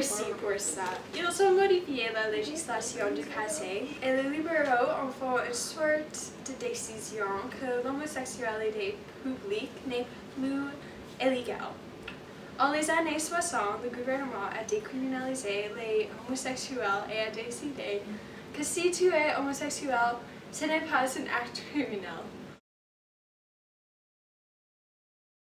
Merci pour ça. Ils ont modifié la législation du passé et les libéraux en font une sorte de décision que l'homosexualité publique n'est plus illégale. En les années 60, le gouvernement a décriminalisé les homosexuels et a décidé que si tu es homosexuel, ce n'est pas un acte criminel.